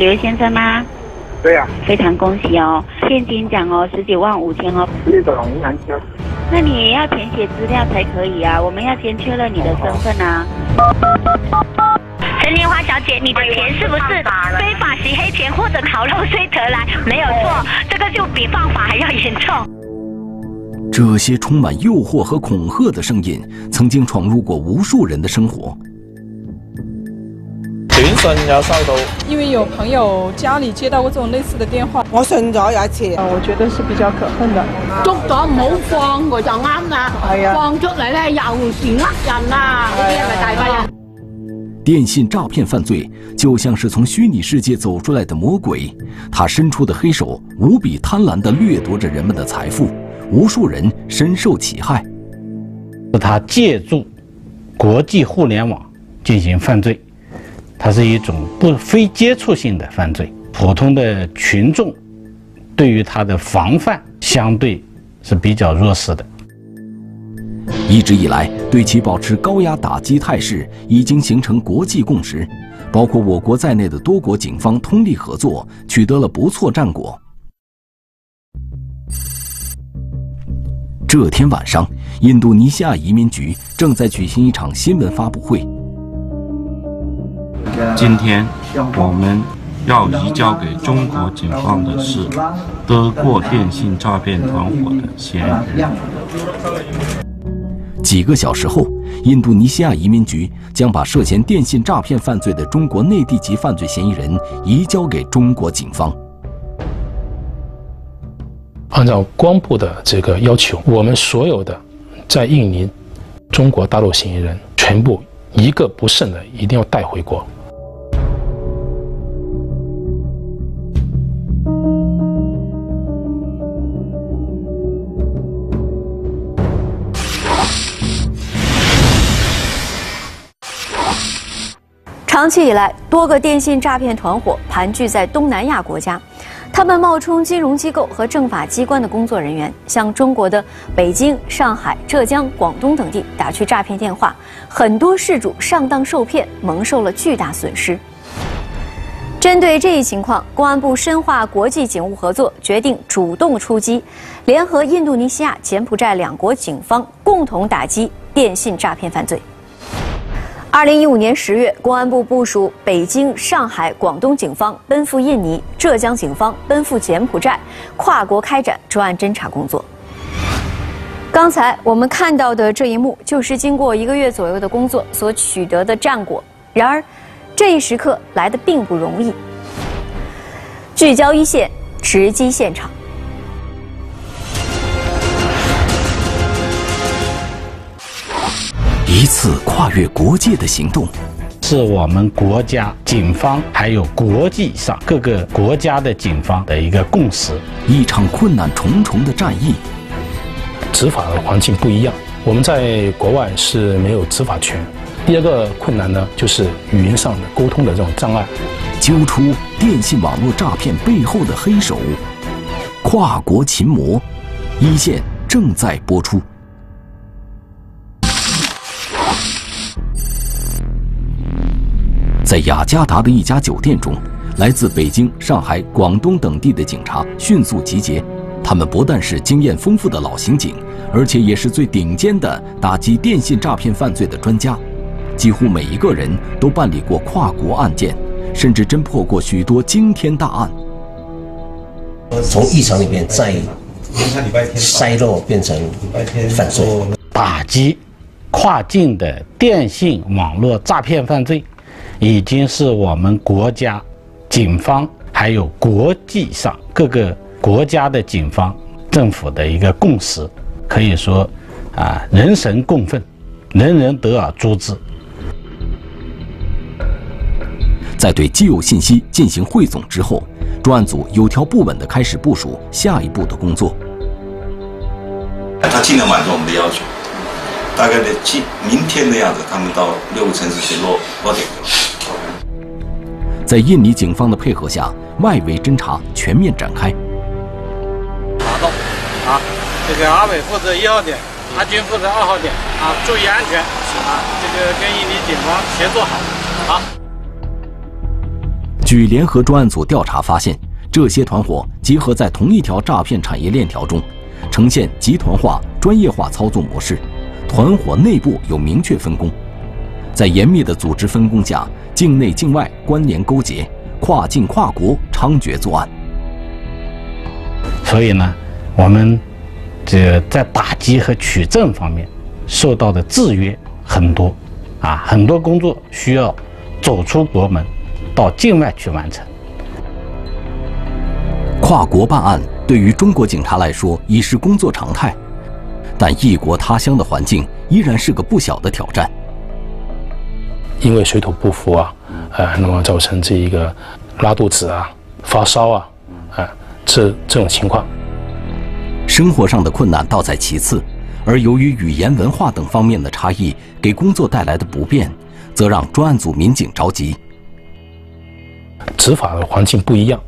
刘先生吗？对呀、非常恭喜哦，现金奖哦，十九万五千哦。这种银行家。那你也要填写资料才可以啊，我们要先确认你的身份啊。陈莲花小姐，你的钱是不是非法洗黑钱或者逃漏税得来？没有错，这个就比犯法还要严重。这些充满诱惑和恐吓的声音，曾经闯入过无数人的生活。短信有收到，因为有朋友家里接到过这种类似的电話，我信咗有一次，我覺得是比較可恨的。捉咗唔好放佢就啱啦，係啊放出嚟咧又是呃人啊！呢啲係咪大把人？電信詐騙犯罪就像是從虛擬世界走出來的魔鬼，他伸出的黑手無比貪婪地掠奪着人們的財富，無數人深受其害。他借助國際互聯網進行犯罪，它是一种不非接触性的犯罪，普通的群众对于它的防范相对是比较弱势的。一直以来，对其保持高压打击态势已经形成国际共识，包括我国在内的多国警方通力合作，取得了不错战果。这天晚上，印度尼西亚移民局正在举行一场新闻发布会。今天我们要移交给中国警方的是德国电信诈骗团伙的嫌疑人。幾個小时后，印度尼西亚移民局将把涉嫌电信诈骗犯罪的中国内地籍犯罪嫌疑人移交给中国警方。按照公安部的这个要求，我们所有的在印尼、中国大陆嫌疑人全部一个不剩的一定要带回国。长期以来，多个电信诈骗团伙盘踞在东南亚国家，他们冒充金融机构和政法机关的工作人员，向中国的北京、上海、浙江、广东等地打去诈骗电话，很多事主上当受骗，蒙受了巨大损失。针对这一情况，公安部深化国际警务合作，决定主动出击，联合印度尼西亚、柬埔寨两国警方共同打击电信诈骗犯罪。二零一五年十月，公安部部署北京、上海、广东警方奔赴印尼，浙江警方奔赴柬埔寨，跨国开展专案侦查工作。刚才我们看到的这一幕，就是经过一个月左右的工作所取得的战果。然而，这一时刻来的并不容易。聚焦一线，直击现场。次跨越国界的行动，是我们国家警方还有国际上各个国家的警方的一个共识。一场困难重重的战役，执法的环境不一样，我们在国外是没有执法权。第二个困难呢，就是语言上的沟通的这种障碍。揪出电信网络诈骗背后的黑手，跨国擒魔，一线正在播出。在雅加达的一家酒店中，来自北京、上海、广东等地的警察迅速集结。他们不但是经验丰富的老刑警，而且也是最顶尖的打击电信诈骗犯罪的专家。几乎每一个人都办理过跨国案件，甚至侦破过许多惊天大案。从异常里面再筛漏变成犯罪，打击跨境的电信网络诈骗犯罪，已经是我们国家警方还有国际上各个国家的警方政府的一个共识，可以说啊，人神共愤，人人得而诛之。在对既有信息进行汇总之后，专案组有条不紊地开始部署下一步的工作。他尽量满足我们的要求，大概的今明天的样子，他们到六个城市去落落點。在印尼警方的配合下，外围侦查全面展开。查到，啊，这个阿伟负责一号点，阿军负责二号点，啊，注意安全，啊，这个跟印尼警方协作好，啊。据联合专案组调查发现，这些团伙集合在同一条诈骗产业链条中，呈现集团化、专业化操作模式，团伙内部有明确分工，在严密的组织分工下，境内境外关联勾结，跨境跨国猖獗作案。所以呢，我们这在打击和取证方面受到的制约很多，啊，很多工作需要走出国门，到境外去完成。跨国办案对于中国警察来说已是工作常态，但异国他乡的环境依然是个不小的挑战。因为水土不服啊，呃，那么造成这一个拉肚子啊、发烧啊，啊，这这种情况。生活上的困难倒在其次，而由于语言文化等方面的差异给工作带来的不便，则让专案组民警着急。执法的环境不一样，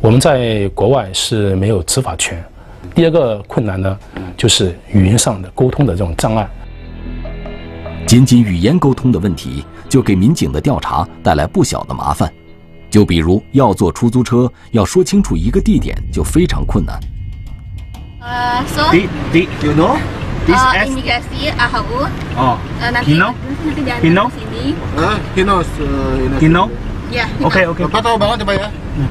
我们在国外是没有执法权。第二个困难呢，就是语言上的沟通的这种障碍。仅仅语言沟通的问题，就给民警的调查带来不小的麻烦。就比如要坐出租车，要说清楚一个地点就非常困难。Uh, so Di, di, you know? This uh, S. imigrasi Ahawud. Oh, Uh, nanti Hino? nanti jalan Hino? ke sini. Ah, Hino. Uh, Hino? Ya. Hino. OK OK。八到八万对吧？嗯。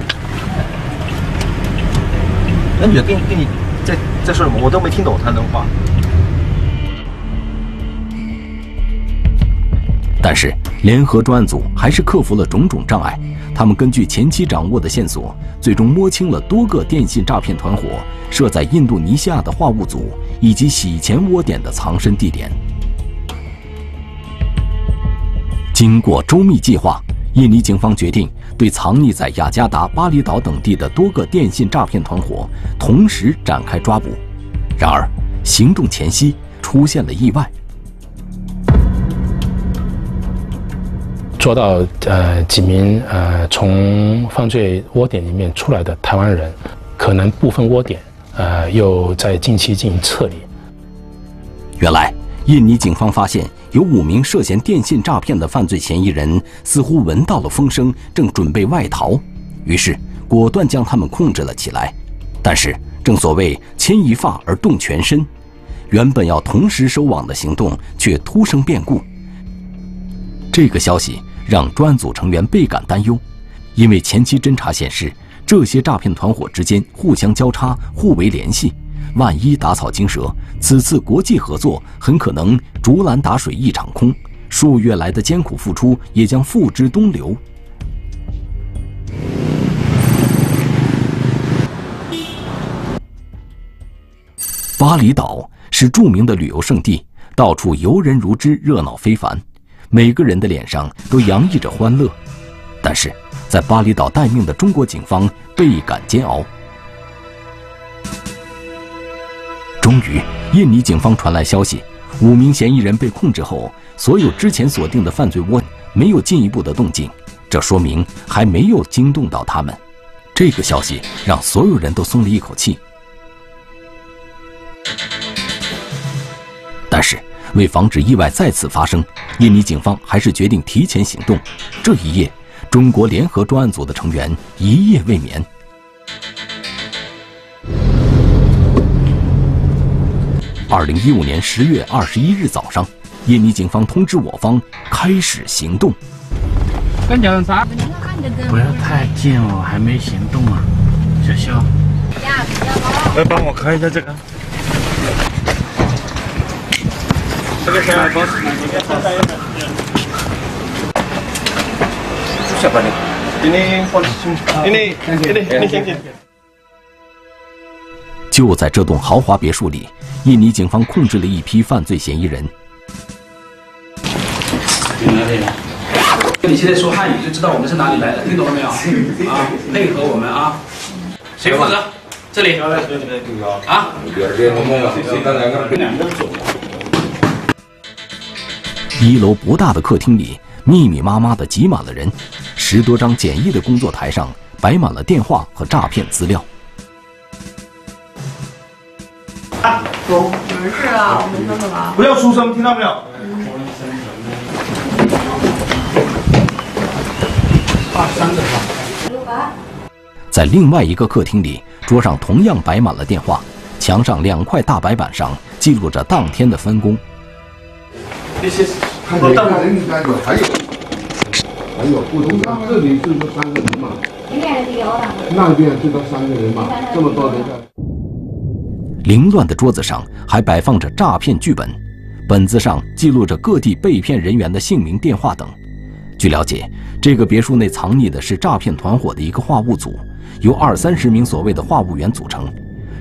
那女的跟跟你在在说什么？我都没听懂她的话。但是，联合专案组还是克服了种种障碍。他们根据前期掌握的线索，最终摸清了多个电信诈骗团伙设在印度尼西亚的话务组以及洗钱窝点的藏身地点。经过周密计划，印尼警方决定对藏匿在雅加达、巴厘岛等地的多个电信诈骗团伙同时展开抓捕。然而，行动前夕出现了意外。捉到呃几名呃从犯罪窝点里面出来的台湾人，可能部分窝点呃又在近期进行撤离。原来，印尼警方发现有五名涉嫌电信诈骗的犯罪嫌疑人似乎闻到了风声，正准备外逃，于是果断将他们控制了起来。但是，正所谓牵一发而动全身，原本要同时收网的行动却突生变故。这个消息。让专案组成员倍感担忧，因为前期侦查显示，这些诈骗团伙之间互相交叉、互为联系。万一打草惊蛇，此次国际合作很可能竹篮打水一场空，数月来的艰苦付出也将付之东流。巴厘岛是著名的旅游胜地，到处游人如织，热闹非凡。每个人的脸上都洋溢着欢乐，但是在巴厘岛待命的中国警方倍感煎熬。终于，印尼警方传来消息，五名嫌疑人被控制后，所有之前锁定的犯罪窝没有进一步的动静，这说明还没有惊动到他们。这个消息让所有人都松了一口气。但是。为防止意外再次发生，印尼警方还是决定提前行动。这一夜，中国联合专案组的成员一夜未眠。二零一五年十月二十一日早上，印尼警方通知我方开始行动。跟警察不要太近哦，还没行动啊，小肖。来帮我看一下这个。就在这栋豪华别墅里，印尼警方控制了一批犯罪嫌疑人。哪里？你现在说汉语就知道我们是哪里来的，听懂了没有？啊，配合我们啊！谁负责？这里。啊。一楼不大的客厅里，密密麻麻的挤满了人，十多张简易的工作台上摆满了电话和诈骗资料。啊，走。没事啊，我们说什么。不要出声，听到没有？大三的是吧？在另外一个客厅里，桌上同样摆满了电话，墙上两块大白板上记录着当天的分工。这些看每个人应该有还有还有不同的，这里最多三个人嘛，那边最多三个人嘛，这么多人在。凌乱的桌子上还摆放着诈骗剧本，本子上记录着各地被骗人员的姓名、电话等。据了解，这个别墅内藏匿的是诈骗团伙的一个话务组，由二三十名所谓的话务员组成。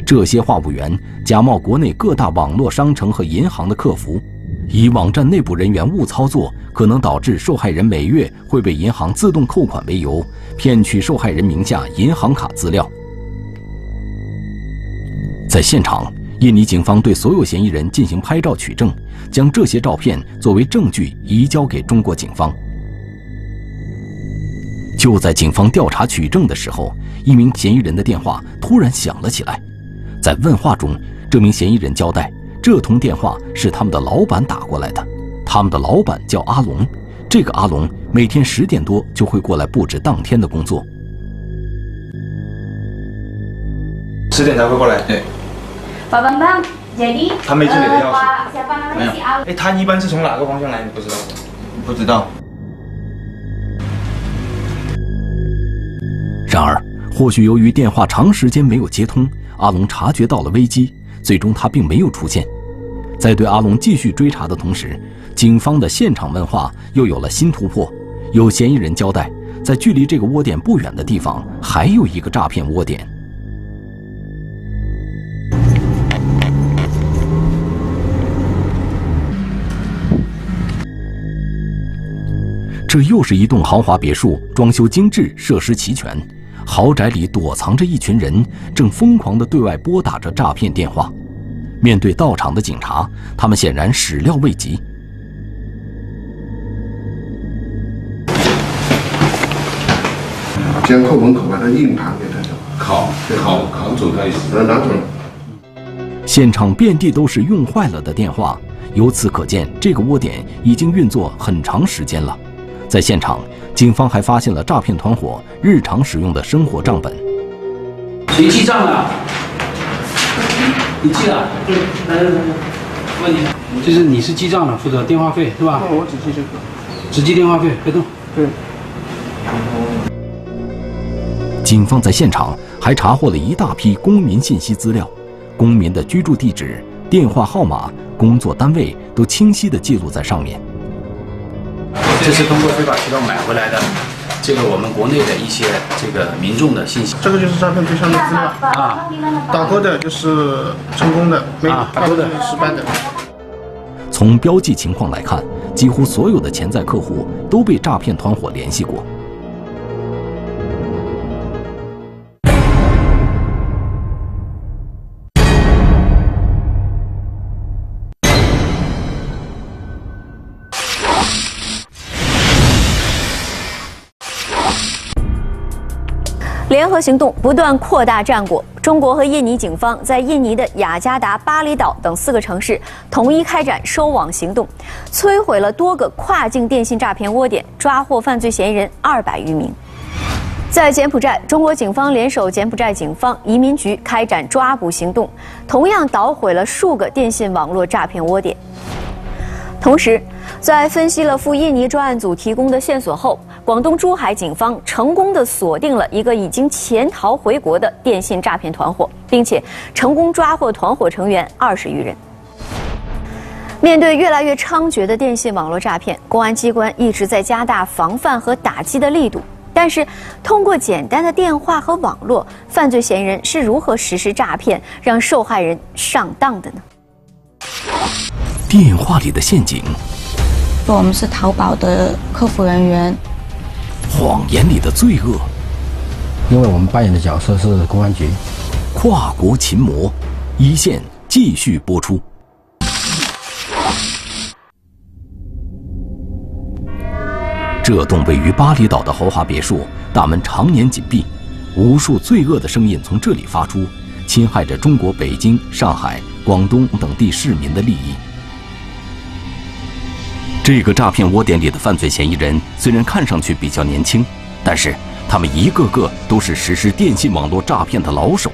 这些话务员假冒国内各大网络商城和银行的客服，以网站内部人员误操作可能导致受害人每月会被银行自动扣款为由，骗取受害人名下银行卡资料。在现场，印尼警方对所有嫌疑人进行拍照取证，将这些照片作为证据移交给中国警方。就在警方调查取证的时候，一名嫌疑人的电话突然响了起来。在问话中，这名嫌疑人交代，这通电话是他们的老板打过来的，他们的老板叫阿龙，这个阿龙每天十点多就会过来布置当天的工作。十点才会过来。对。他没这里的 eh, 钥匙。没有。哎，他一般是从哪个方向来？你不知道？不知道。然而，或许由于电话长时间没有接通，阿龙察觉到了危机，最终他并没有出现。在对阿龙继续追查的同时，警方的现场问话又有了新突破。有嫌疑人交代，在距离这个窝点不远的地方还有一个诈骗窝点。这又是一栋豪华别墅，装修精致，设施齐全。豪宅里躲藏着一群人，正疯狂地对外拨打着诈骗电话。面对到场的警察，他们显然始料未及。监控门口把他硬盘给他拷拷拷走开始，拿拿走。现场遍地都是用坏了的电话，由此可见，这个窝点已经运作很长时间了。在现场，警方还发现了诈骗团伙日常使用的生活账本。谁记账的？你记了？对，来来来来，问你，就是你是记账的，负责电话费是吧？我只记这个。只记电话费，别动。对。警方在现场还查获了一大批公民信息资料，公民的居住地址、电话号码、工作单位都清晰地记录在上面。这是通过非法渠道买回来的，这个我们国内的一些这个民众的信息。这个就是诈骗对象的资料啊，打勾的就是成功的，没啊打勾的是失败的。从标记情况来看，几乎所有的潜在客户都被诈骗团伙联系过。联合行动不断扩大战果。中国和印尼警方在印尼的雅加达、巴厘岛等四个城市统一开展收网行动，摧毁了多个跨境电信诈骗窝点，抓获犯罪嫌疑人二百余名。在柬埔寨，中国警方联手柬埔寨警方、移民局开展抓捕行动，同样捣毁了数个电信网络诈骗窝点。同时，在分析了赴印尼专案组提供的线索后，广东珠海警方成功的锁定了一个已经潜逃回国的电信诈骗团伙，并且成功抓获团伙成员二十余人。面对越来越猖獗的电信网络诈骗，公安机关一直在加大防范和打击的力度。但是，通过简单的电话和网络，犯罪嫌疑人是如何实施诈骗，让受害人上当的呢？电话里的陷阱，说我们是淘宝的客服人员，谎言里的罪恶，因为我们扮演的角色是公安局。跨国擒魔，一线继续播出。这栋位于巴厘岛的豪华别墅，大门常年紧闭，无数罪恶的声音从这里发出，侵害着中国北京、上海、广东等地市民的利益。这个诈骗窝点里的犯罪嫌疑人虽然看上去比较年轻，但是他们一个个都是实施电信网络诈骗的老手。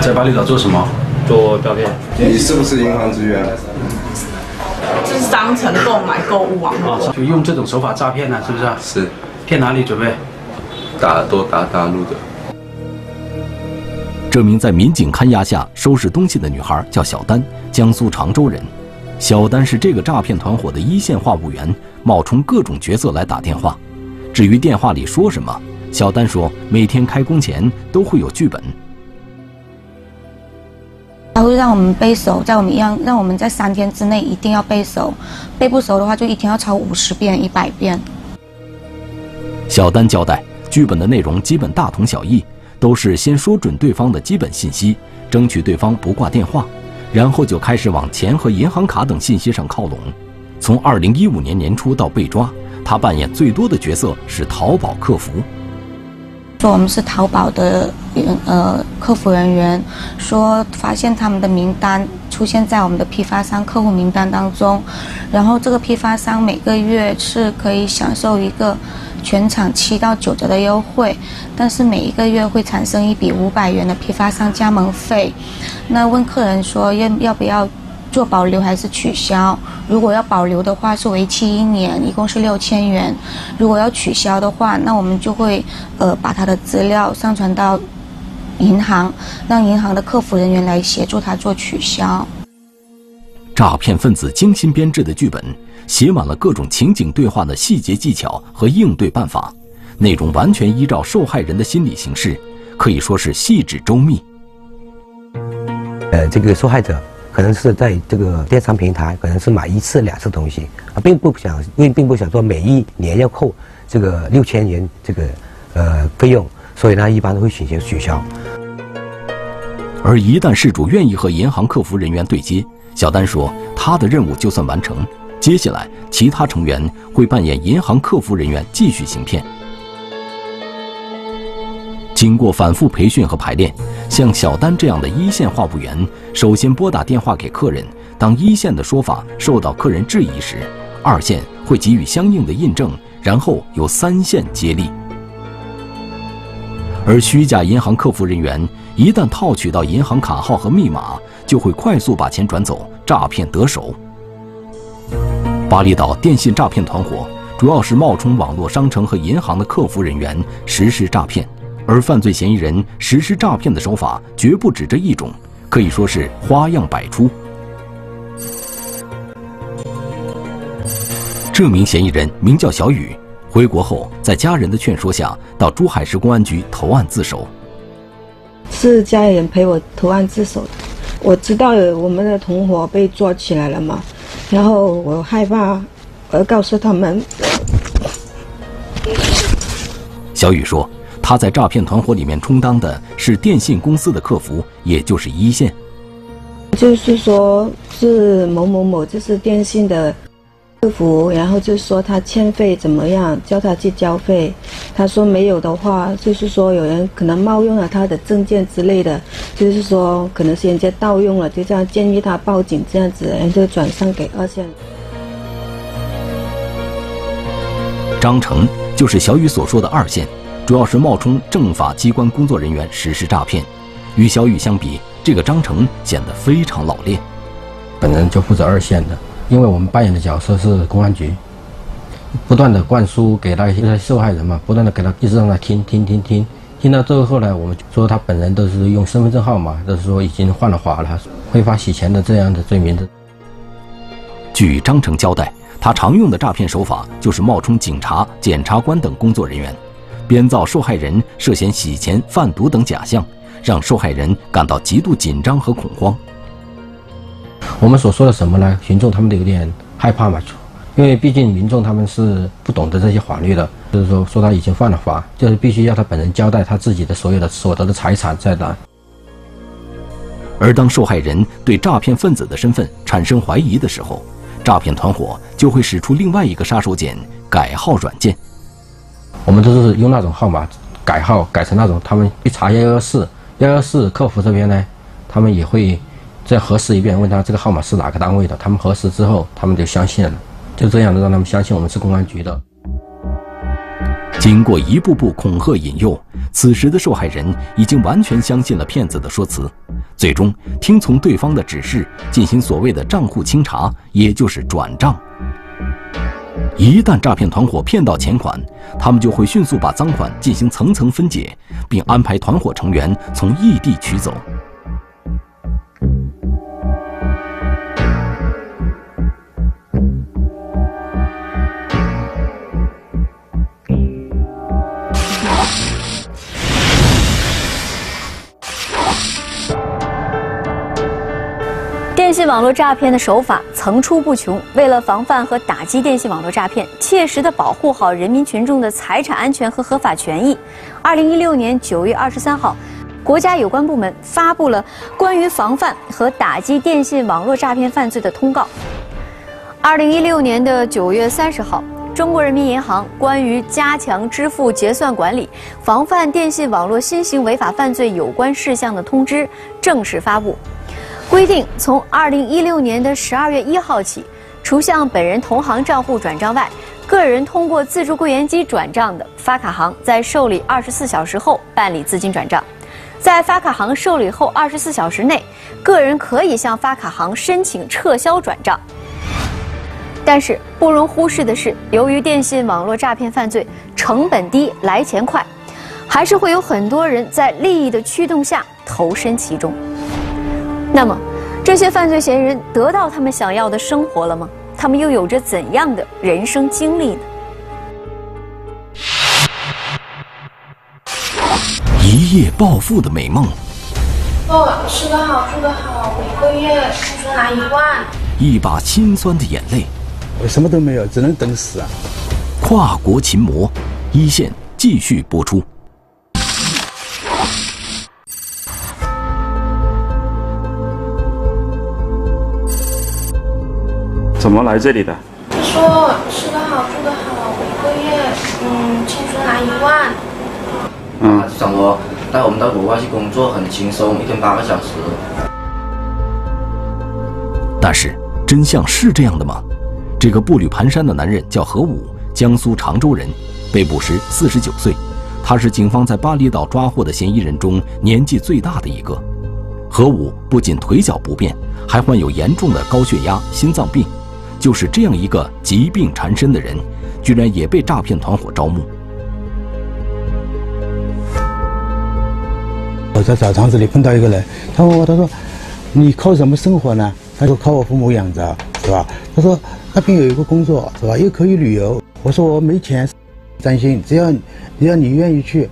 在巴厘岛做什么？做诈骗。你是不是银行职员？这是商城购买购物网络，就用这种手法诈骗呢，是不是？是。骗哪里？准备？打都打大陆的。这名在民警看押下收拾东西的女孩叫小丹，江苏常州人。小丹是这个诈骗团伙的一线话务员，冒充各种角色来打电话。至于电话里说什么，小丹说每天开工前都会有剧本。他会让我们背熟，在我们一样，让我们在三天之内一定要背熟，背不熟的话就一天要抄五十遍、一百遍。小丹交代，剧本的内容基本大同小异，都是先说准对方的基本信息，争取对方不挂电话，然后就开始往钱和银行卡等信息上靠拢。从二零一五年年初到被抓，他扮演最多的角色是淘宝客服。说我们是淘宝的呃客服人员，说发现他们的名单出现在我们的批发商客户名单当中，然后这个批发商每个月是可以享受一个全场七到九折的优惠，但是每一个月会产生一笔五百元的批发商加盟费。那问客人说要要不要？做保留还是取消？如果要保留的话，是为期一年，一共是六千元；如果要取消的话，那我们就会呃把他的资料上传到银行，让银行的客服人员来协助他做取消。诈骗分子精心编制的剧本，写满了各种情景对话的细节技巧和应对办法，内容完全依照受害人的心理形式，可以说是细致周密。呃，这个受害者。可能是在这个电商平台，可能是买一次两次东西，啊，并不想，并并不想说每一年要扣这个六千元这个呃费用，所以呢，一般都会取消取消。而一旦事主愿意和银行客服人员对接，小丹说他的任务就算完成，接下来其他成员会扮演银行客服人员继续行骗。经过反复培训和排练，像小丹这样的一线话务员，首先拨打电话给客人，当一线的说法受到客人质疑时，二线会给予相应的印证，然后由三线接力。而虚假银行客服人员一旦套取到银行卡号和密码，就会快速把钱转走，诈骗得手。巴厘岛电信诈骗团伙主要是冒充网络商城和银行的客服人员实施诈骗。而犯罪嫌疑人实施诈骗的手法绝不止这一种，可以说是花样百出。这名嫌疑人名叫小雨，回国后在家人的劝说下，到珠海市公安局投案自首。是家里人陪我投案自首的。我知道我们的同伙被抓起来了嘛，然后我害怕，我要告诉他们。小雨说。他在诈骗团伙里面充当的是电信公司的客服，也就是一线。就是说，是某某某，就是电信的客服，然后就说他欠费怎么样，叫他去交费。他说没有的话，就是说有人可能冒用了他的证件之类的，就是说可能是人家盗用了，就这样建议他报警，这样子人就转上给二线。张成就是小雨所说的二线。主要是冒充政法机关工作人员实施诈骗。与小雨相比，这个张成显得非常老练。本人就负责二线的，因为我们扮演的角色是公安局，不断的灌输给那些受害人嘛，不断的给他一直让他听听听听，听到最后后来我们说他本人都是用身份证号码，就是说已经换了法了，非法洗钱的这样的罪名的。据张成交代，他常用的诈骗手法就是冒充警察、检察官等工作人员。编造受害人涉嫌洗钱、贩毒等假象，让受害人感到极度紧张和恐慌。我们所说的什么呢？群众他们都有点害怕嘛，因为毕竟民众他们是不懂得这些法律的，就是说说他已经犯了法，就是必须要他本人交代他自己的所有的所得的财产在哪。而当受害人对诈骗分子的身份产生怀疑的时候，诈骗团伙就会使出另外一个杀手锏——改号软件。我们都是用那种号码改号，改成那种他们一查幺幺四幺幺四客服这边呢，他们也会再核实一遍，问他这个号码是哪个单位的，他们核实之后，他们就相信了，就这样的让他们相信我们是公安局的。经过一步步恐吓引诱，此时的受害人已经完全相信了骗子的说辞，最终听从对方的指示进行所谓的账户清查，也就是转账。一旦诈骗团伙骗到钱款，他们就会迅速把赃款进行层层分解，并安排团伙成员从异地取走。电信网络诈骗的手法层出不穷。为了防范和打击电信网络诈骗，切实的保护好人民群众的财产安全和合法权益，二零一六年九月二十三号，国家有关部门发布了关于防范和打击电信网络诈骗犯罪的通告。二零一六年的九月三十号，中国人民银行关于加强支付结算管理、防范电信网络新型违法犯罪有关事项的通知正式发布。规定，从二零一六年的十二月一号起，除向本人同行账户转账外，个人通过自助柜员机转账的，发卡行在受理二十四小时后办理资金转账；在发卡行受理后二十四小时内，个人可以向发卡行申请撤销转账。但是，不容忽视的是，由于电信网络诈骗犯罪成本低、来钱快，还是会有很多人在利益的驱动下投身其中。那么，这些犯罪嫌疑人得到他们想要的生活了吗？他们又有着怎样的人生经历呢？一夜暴富的美梦。哦，吃得好，住得好，一个月薪水拿一万。一把心酸的眼泪。我什么都没有，只能等死啊！跨国擒魔，一线继续播出。怎么来这里的？他说吃得好，住得好，一个月嗯，薪水拿一万。嗯，想说带我们到国外去工作很轻松，一天八个小时。但是真相是这样的吗？这个步履蹒跚的男人叫何武，江苏常州人，被捕时四十九岁，他是警方在巴厘岛抓获的嫌疑人中年纪最大的一个。何武不仅腿脚不便，还患有严重的高血压、心脏病。就是这样一个疾病缠身的人，居然也被诈骗团伙招募。我在澡堂子里碰到一个人，他问我，他说：“你靠什么生活呢？”他说：“靠我父母养着，是吧？”他说：“那边有一个工作，是吧？又可以旅游。”我说：“我没钱，担心，只要只要你愿意去。”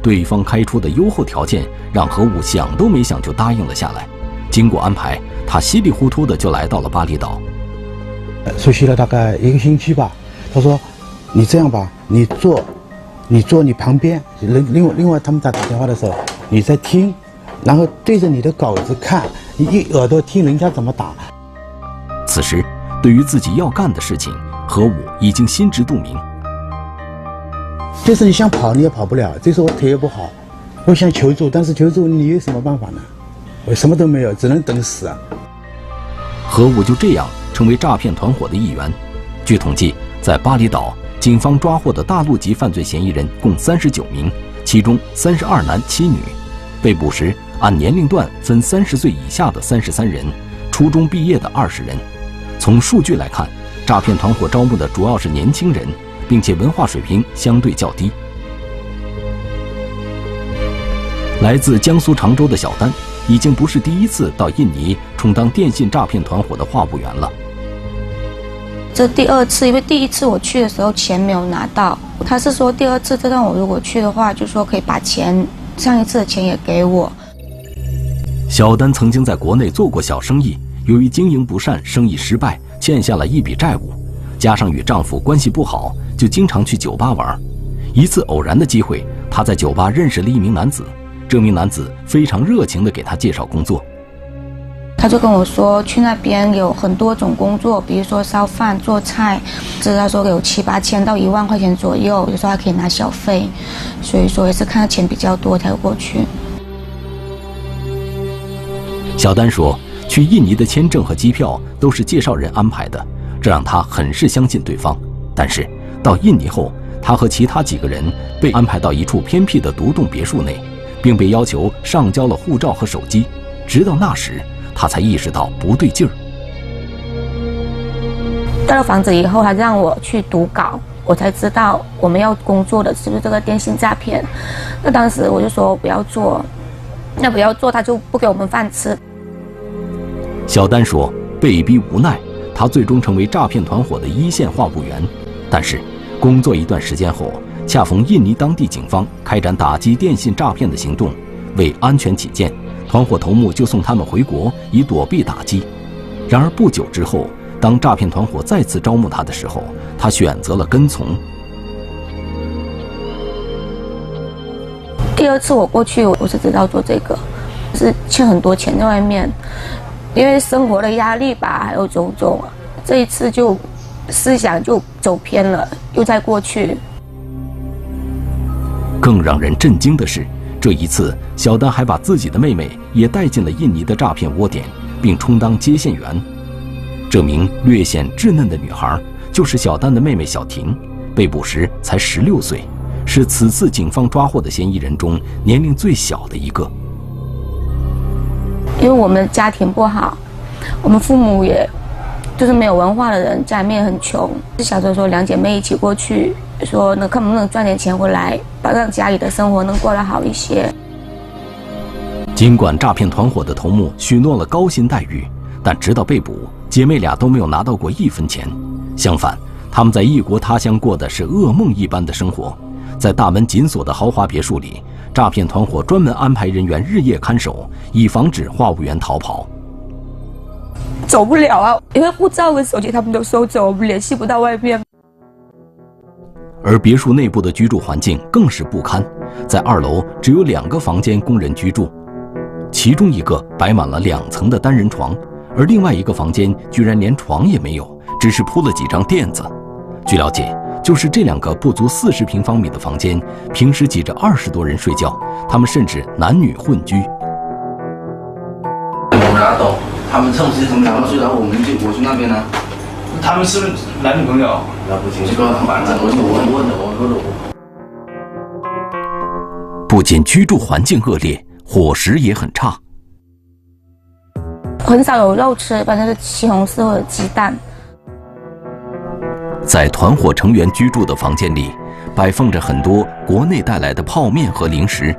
对方开出的优厚条件让何武想都没想就答应了下来。经过安排，他稀里糊涂的就来到了巴厘岛。熟悉了大概一个星期吧，他说：“你这样吧，你坐，你坐你旁边。另另外另外，他们在打电话的时候，你在听，然后对着你的稿子看，你一耳朵听人家怎么打。”此时，对于自己要干的事情，何武已经心知肚明。就是你想跑你也跑不了，这时候我腿也不好，我想求助，但是求助你有什么办法呢？我什么都没有，只能等死啊。何武就这样。成为诈骗团伙的一员。据统计，在巴厘岛，警方抓获的大陆籍犯罪嫌疑人共三十九名，其中三十二男七女。被捕时，按年龄段分三十岁以下的三十三人，初中毕业的二十人。从数据来看，诈骗团伙招募的主要是年轻人，并且文化水平相对较低。来自江苏常州的小丹，已经不是第一次到印尼充当电信诈骗团伙的话务员了。这第二次，因为第一次我去的时候钱没有拿到，他是说第二次这段我如果去的话，就说可以把钱上一次的钱也给我。小丹曾经在国内做过小生意，由于经营不善，生意失败，欠下了一笔债务，加上与丈夫关系不好，就经常去酒吧玩。一次偶然的机会，她在酒吧认识了一名男子，这名男子非常热情地给她介绍工作。他就跟我说，去那边有很多种工作，比如说烧饭、做菜，这他说有七八千到一万块钱左右，有时候还可以拿小费，所以说也是看到钱比较多才会过去。小丹说，去印尼的签证和机票都是介绍人安排的，这让他很是相信对方。但是到印尼后，他和其他几个人被安排到一处偏僻的独栋别墅内，并被要求上交了护照和手机。直到那时，他才意识到不对劲儿。到了房子以后，他让我去读稿，我才知道我们要工作的是不是这个电信诈骗。那当时我就说不要做，那不要做，他就不给我们饭吃。小丹说，被逼无奈，他最终成为诈骗团伙的一线话务员。但是，工作一段时间后，恰逢印尼当地警方开展打击电信诈骗的行动，为安全起见，团伙头目就送他们回国，以躲避打击。然而不久之后，当诈骗团伙再次招募他的时候，他选择了跟从。第二次我过去，我是知道做这个，是欠很多钱在外面，因为生活的压力吧，还有种种，这一次就思想就走偏了，又再过去。更让人震惊的是，这一次小丹还把自己的妹妹也带进了印尼的诈骗窝点，并充当接线员。这名略显稚嫩的女孩，就是小丹的妹妹小婷，被捕时才十六岁，是此次警方抓获的嫌疑人中年龄最小的一个。因为我们家庭不好，我们父母也就是没有文化的人，家里面很穷。小时候说两姐妹一起过去，说能看能不能赚点钱回来，把让家里的生活能过得好一些。尽管诈骗团伙的头目许诺了高薪待遇，但直到被捕。姐妹俩都没有拿到过一分钱，相反，她们在异国他乡过的是噩梦一般的生活。在大门紧锁的豪华别墅里，诈骗团伙专门安排人员日夜看守，以防止话务员逃跑。走不了啊，因为护照跟手机他们都收走，我们联系不到外面。而别墅内部的居住环境更是不堪，在二楼只有两个房间供人居住，其中一个摆满了两层的单人床。而另外一个房间居然连床也没有，只是铺了几张垫子。据了解，就是这两个不足四十平方米的房间，平时挤着二十多人睡觉，他们甚至男女混居。我们拿走，他们趁机从两个睡，然后我们就我去那边呢。他们是不是男女朋友？那不行，这个反正我我我我我我。不仅居住环境恶劣，伙食也很差。很少有肉吃，反正是西红柿或者鸡蛋。在团伙成员居住的房间里，摆放着很多国内带来的泡面和零食。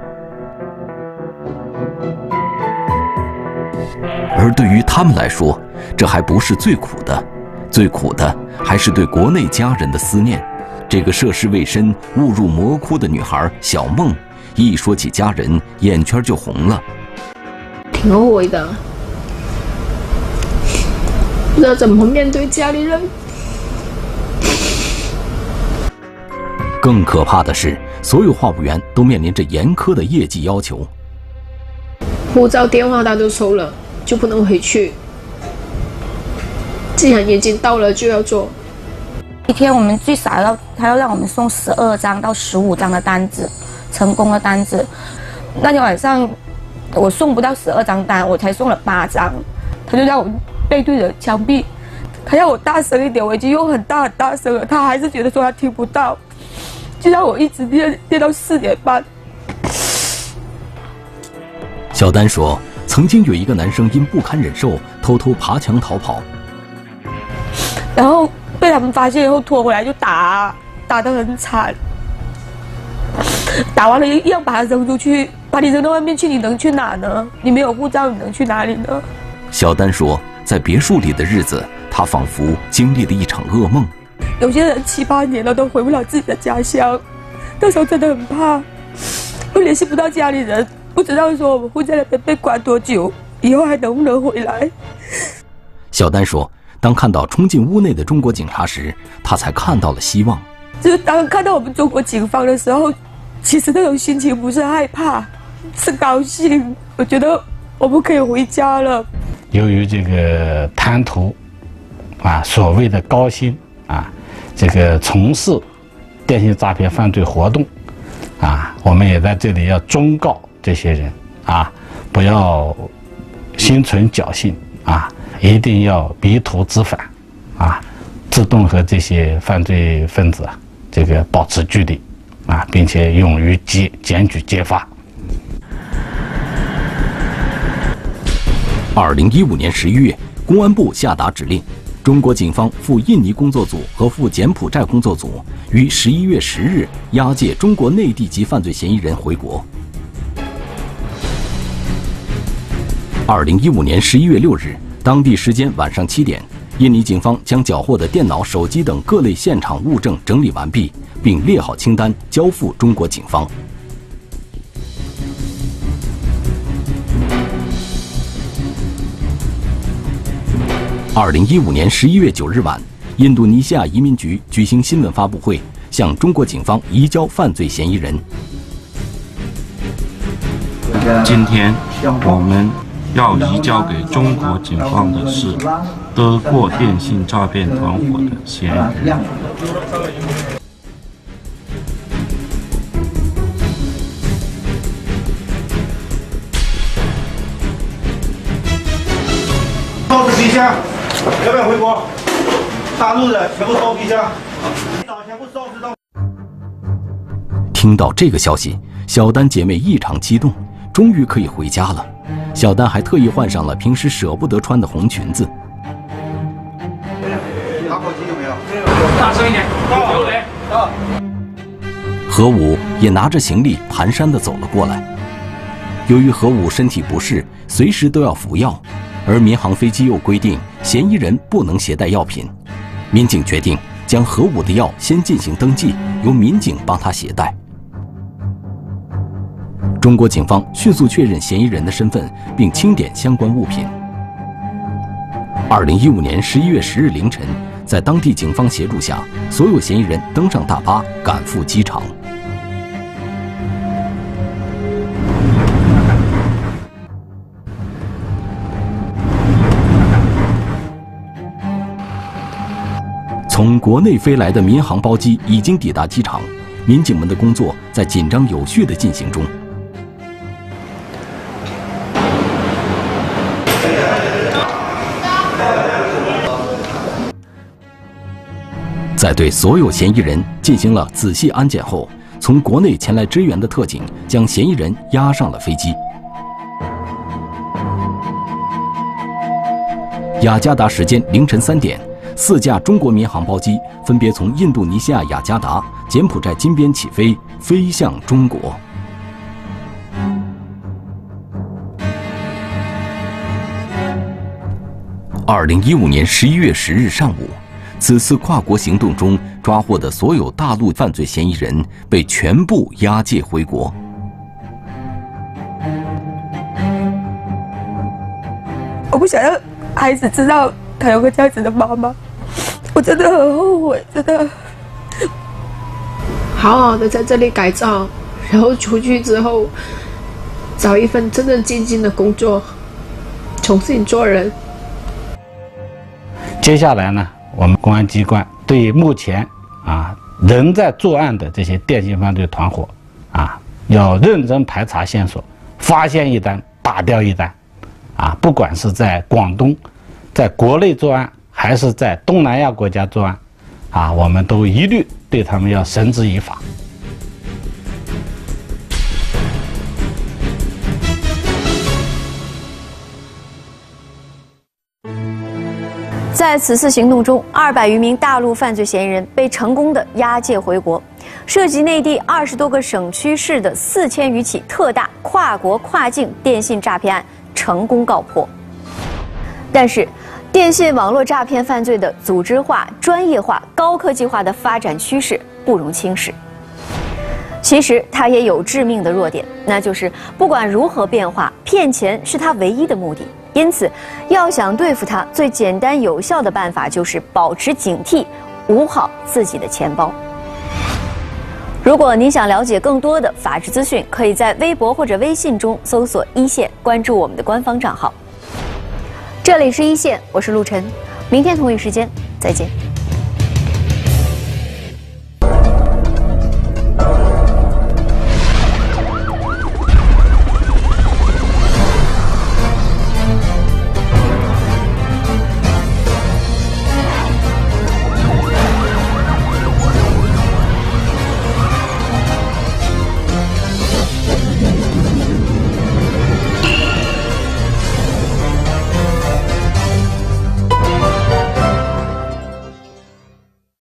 而对于他们来说，这还不是最苦的，最苦的还是对国内家人的思念。这个涉世未深、误入魔窟的女孩小梦，一说起家人，眼圈就红了。挺后悔的。不知道怎么面对家里人。更可怕的是，所有话务员都面临着严苛的业绩要求。护照、电话他都收了，就不能回去。既然已经到了，就要做。一天我们最少要他要让我们送十二张到十五张的单子，成功的单子。那天晚上我送不到十二张单，我才送了八张，他就让我。背对着墙壁，他要我大声一点，我已经用很大很大声了，他还是觉得说他听不到，就让我一直念念到四点半。小丹说，曾经有一个男生因不堪忍受，偷偷爬墙逃跑，然后被他们发现以后拖回来就打，打得很惨，打完了又要把他扔出去，把你扔到外面去，你能去哪呢？你没有护照，你能去哪里呢？小丹说。在别墅里的日子，他仿佛经历了一场噩梦。有些人七八年了都回不了自己的家乡，那时候真的很怕，又联系不到家里人，不知道说我们会在那边被关多久，以后还能不能回来。小丹说：“当看到冲进屋内的中国警察时，他才看到了希望。就是当看到我们中国警方的时候，其实那种心情不是害怕，是高兴。我觉得我们可以回家了。”由于这个贪图啊所谓的高薪啊，这个从事电信诈骗犯罪活动啊，我们也在这里要忠告这些人啊，不要心存侥幸啊，一定要迷途知返，啊，自动和这些犯罪分子啊，这个保持距离，啊，并且勇于揭检举揭发。二零一五年十一月，公安部下达指令，中国警方赴印尼工作组和赴柬埔寨工作组于十一月十日押解中国内地籍犯罪嫌疑人回国。二零一五年十一月六日，当地时间晚上七点，印尼警方将缴获的电脑、手机等各类现场物证整理完毕，并列好清单交付中国警方。二零一五年十一月九日晚，印度尼西亚移民局举行新闻发布会，向中国警方移交犯罪嫌疑人。今天我们要移交给中国警方的是德国电信诈骗团伙的嫌疑人。收拾皮箱，要不要回国？大陆的全部收皮箱。早全部收拾到。听到这个消息，小丹姐妹异常激动，终于可以回家了。小丹还特意换上了平时舍不得穿的红裙子。打火机有没有？大声一点。到。何武也拿着行李蹒跚地走了过来。由于何武身体不适，随时都要服药，而民航飞机又规定嫌疑人不能携带药品，民警决定将何武的药先进行登记，由民警帮他携带。中国警方迅速确认嫌疑人的身份，并清点相关物品。二零一五年十一月十日凌晨，在当地警方协助下，所有嫌疑人登上大巴，赶赴机场。从国内飞来的民航包机已经抵达机场，民警们的工作在紧张有序的进行中。在对所有嫌疑人进行了仔细安检后，从国内前来支援的特警将嫌疑人押上了飞机。雅加达时间凌晨三点，四架中国民航包机分别从印度尼西亚雅加达、柬埔寨金边起飞，飞向中国。二零一五年十一月十日上午。此次跨国行动中抓获的所有大陆犯罪嫌疑人被全部押解回国。我不想让孩子知道他有个这样子的妈妈，我真的很后悔，真的。好好的在这里改造，然后出去之后找一份正正经经的工作，重新做人。接下来呢？我们公安机关对目前啊仍在作案的这些电信犯罪团伙，啊要认真排查线索，发现一单打掉一单，啊不管是在广东，在国内作案，还是在东南亚国家作案，啊我们都一律对他们要绳之以法。在此次行动中，二百余名大陆犯罪嫌疑人被成功的押解回国，涉及内地二十多个省区市的四千余起特大跨国跨境电信诈骗案成功告破。但是，电信网络诈骗犯罪的组织化、专业化、高科技化的发展趋势不容轻视。其实，它也有致命的弱点，那就是不管如何变化，骗钱是它唯一的目的。因此，要想对付它，最简单有效的办法就是保持警惕，捂好自己的钱包。如果您想了解更多的法治资讯，可以在微博或者微信中搜索“一线”，关注我们的官方账号。这里是一线，我是陆晨，明天同一时间再见。